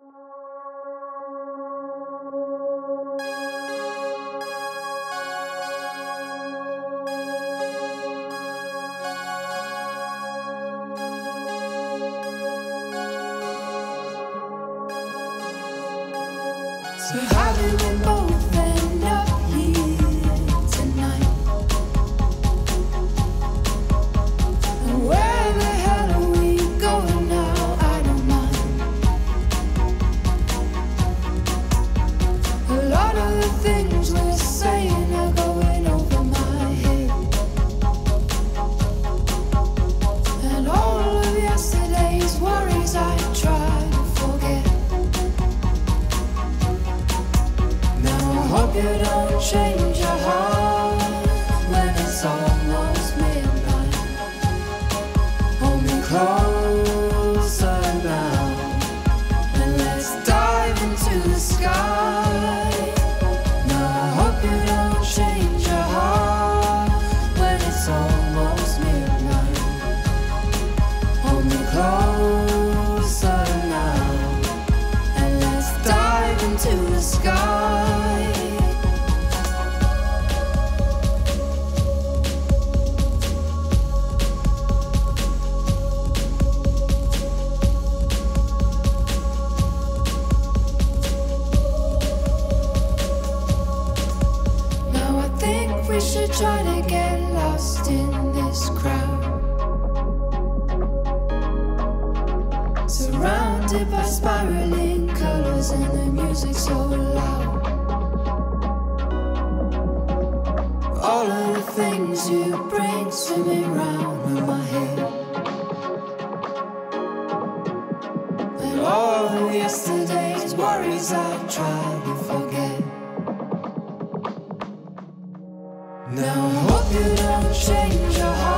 So how do we both We should try to get lost in this crowd. Surrounded by spiraling colors and the music so loud. All of the things you bring swimming round in my head. And all of yesterday's worries I try. to change your heart.